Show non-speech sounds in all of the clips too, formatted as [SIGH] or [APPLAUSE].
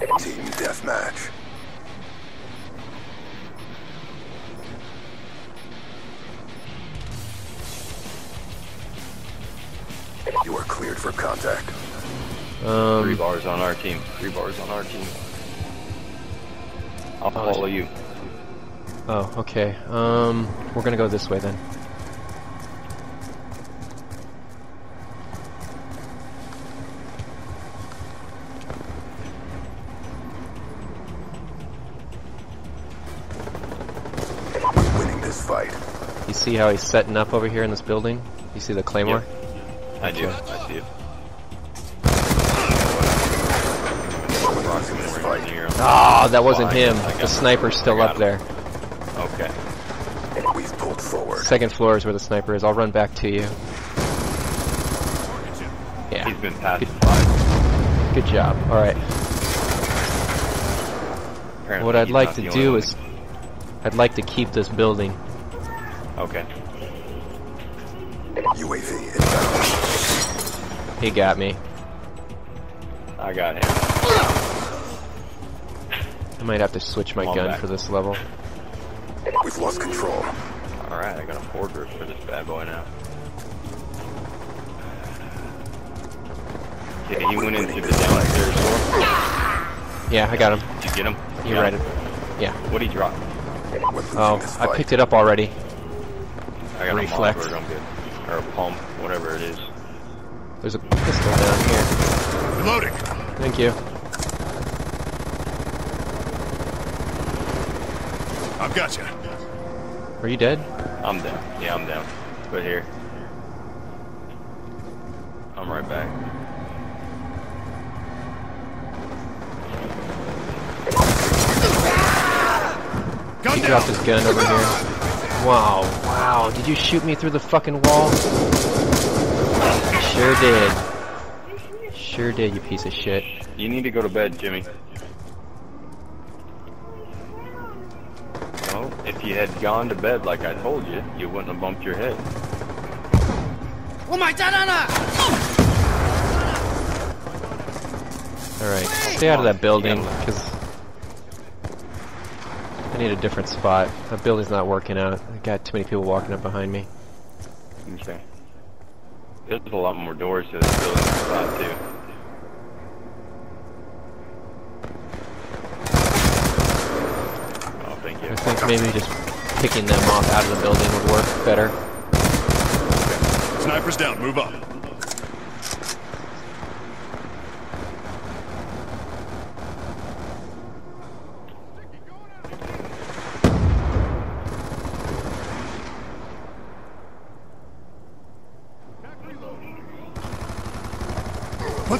Team deathmatch. You are cleared for contact. Three Um, bars on our team. Three bars on our team. I'll Oh, follow you. oh, okay. Um, we're gonna go this way then. Fight. You see how he's setting up over here in this building? You see the claymore? I do. I see it. Losing this fight. Near Ah, that wasn't him. The sniper's still up there. Okay. We've pulled forward. Second floor is where the sniper is. I'll run back to you. Yeah, He's been pacified. good job. Alright. Apparently What I'd like to do is... I'd like to keep this building. That- Okay. UAV inbound. He got me. I got him. I might have to switch my Come on gun back. for this level. We've lost control. Alright, I got a fore grip for this bad boy now. Yeah, he went into the downstairs door. Yeah, I got him. Did you get him? You Yeah. read it. Yeah. What did he drop? Oh, I picked it up already. I got Reflex. a Mossberg, I'm good. Or a pump, whatever it is. There's a pistol down here. Reloading. Thank you. I've got you. Are you dead? I'm down. Yeah, I'm down. Right here. I'm right back. Gun He down. dropped his gun over here. [LAUGHS] Wow, wow. Did you shoot me through the fucking wall? Sure did. Sure did, you piece of shit. You need to go to bed, Jimmy. Well, if you had gone to bed like I told you, you wouldn't have bumped your head. Oh my god, Alright, stay out of that building, because need a different spot. That building's not working out. I got too many people walking up behind me. Okay. There's a lot more doors to this building than I thought, too. Oh, thank you. I think maybe just picking them off out of the building would work better. Sniper's down. Move up.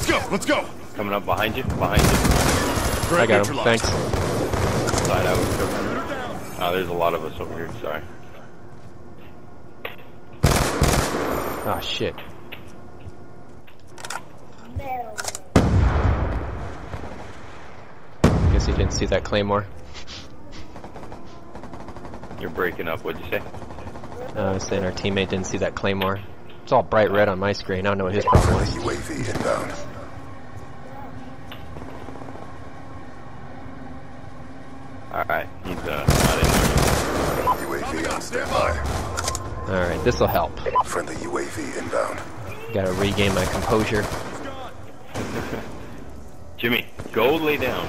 Let's go. Let's go. Coming up behind you, behind you. I got him. neutralized. Thanks. Side out. Oh, there's a lot of us over here. Sorry. Ah, shit. Guess he didn't see that claymore. You're breaking up. What'd you say? Uh, I was saying our teammate didn't see that claymore. It's all bright red on my screen. I don't know what his problem was. UAV inbound. Alright, he's uh, not in there. UAV on standby. Alright, this'll help. Friendly UAV inbound. Gotta regain my composure. [LAUGHS] Jimmy, go lay down.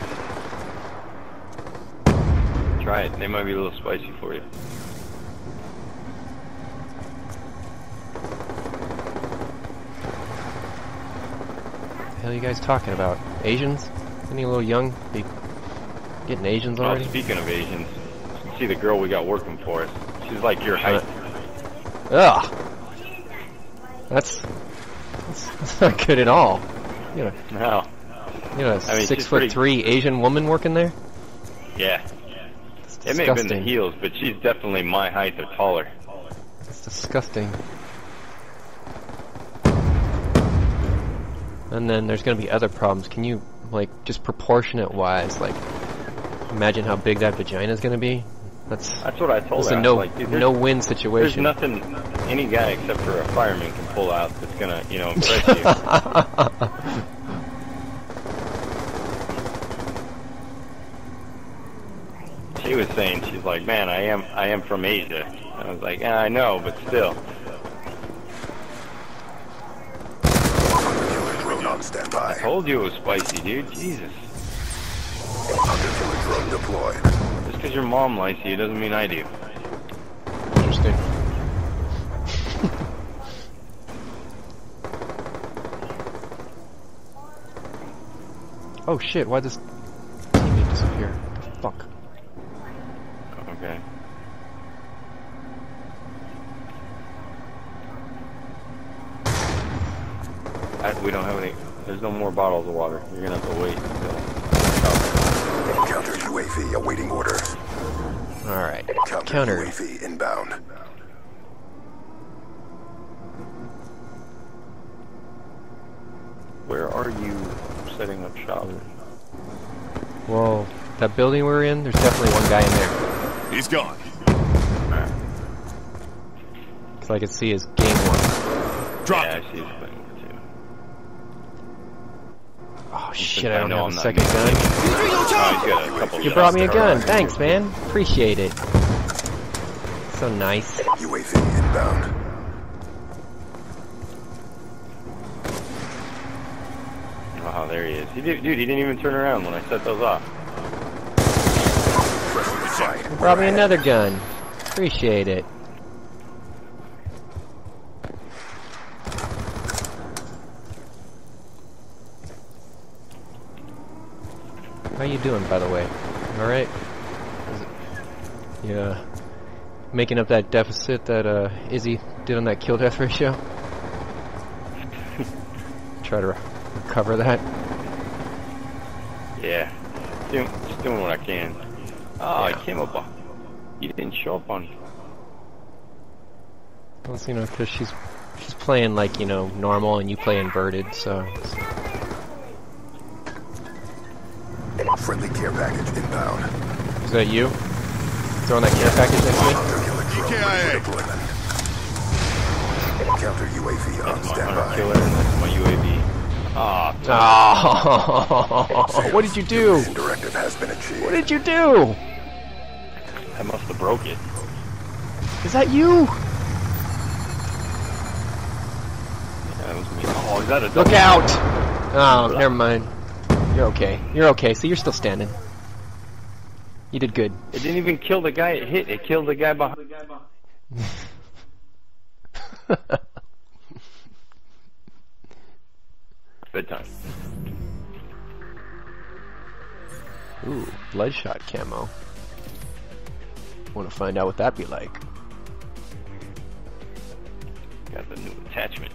Try it. They might be a little spicy for you. What the hell are you guys talking about? Asians? Any little young? Be getting Asians Well, already? speaking of Asians, you see the girl we got working for us. She's like your height. Ugh! That's, that's, [LAUGHS] that's not good at all. You know, No. you know, I mean, six foot pretty- three Asian woman working there? Yeah. It may have been the heels, but she's definitely my height or taller. It's disgusting. And then there's gonna be other problems. Can you, like, just proportionate wise, like, imagine how big that vagina is gonna be? That's, That's what I told her. a I was no like, no win situation. there's nothing any guy except for a fireman can pull out that's gonna, you know, impress you. [LAUGHS] She was saying. She's like, man, I am I am from Asia. I was like, yeah, I know, but still. Hunter-killer drone on standby. Told you it was spicy, dude. Jesus. Hunter-killer drone deployed. Just because your mom likes you doesn't mean I do. Interesting. [LAUGHS] oh shit, why'd this teammate disappear? What the fuck? Okay. I, we don't have any. There's no more bottles of water. You're gonna have to wait. Until, Counter UAV awaiting order. Alright. Counter, Counter. UAV inbound. where are you setting up shop? Well, that building we're in, there's definitely one guy in there. He's gone. So I can see his game one. Drop Yeah, it. I see his thing too. Oh shit, I don't know have I'm a second gun. Oh, he's got a couple You brought me a gun. already. Thanks, man. Appreciate it. So nice. UAV inbound. Oh, there he is. He did, dude, he didn't even turn around when I set those off. Friendly. Brought me another gun. Appreciate it. How you doing, by the way? All right. Yeah. Making up that deficit that uh, Izzy did on that kill death ratio. [LAUGHS] Try to re- recover that. Yeah. Doing, just doing what I can. Oh, Yeah. I came up on. You didn't show up on. Well, you know, because she's she's playing like you know normal, and you play inverted, so Friendly care package inbound. is that you throwing that care package next to me? Hunter-killer drone ready EKIA. for deployment. Counter UAV on That's my hunter standby. killer and that's my UAV. Ah, Oh, [LAUGHS] what did you do? Directive has been achieved. What did you do? I must have broke it. Is that you? Yeah, that was me. Oh, is that a Look out! Oh, never mind. You're okay. You're okay. So you're still standing. You did good. It didn't even kill the guy it hit. It killed the guy behind. It's [LAUGHS] bedtime. Ooh, bloodshot camo. Want to find out what that be like? Got the new attachment.